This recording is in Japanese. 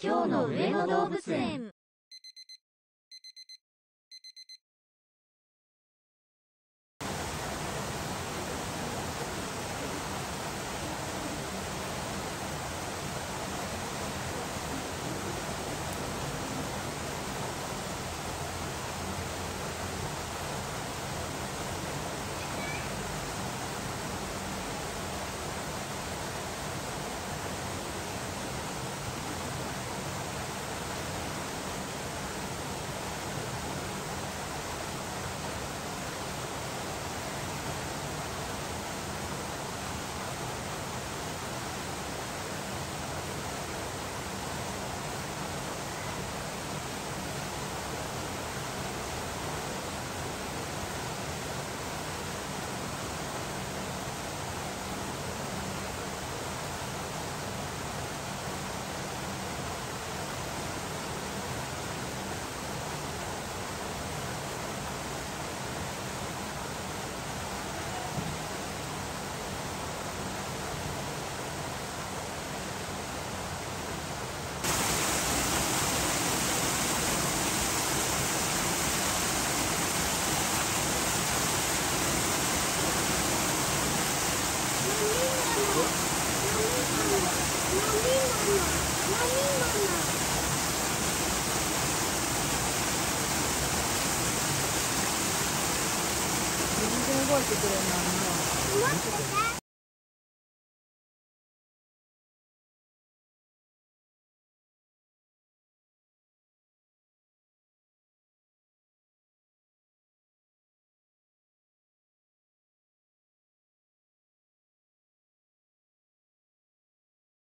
今日の上野動物園。えてくれないな。